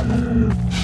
し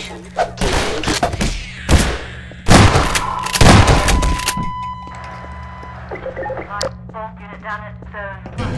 location. All unit down at zone.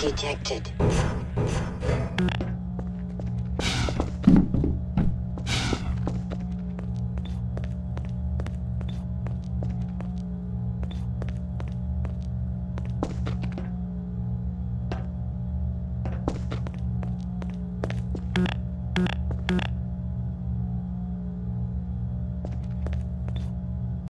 Detected.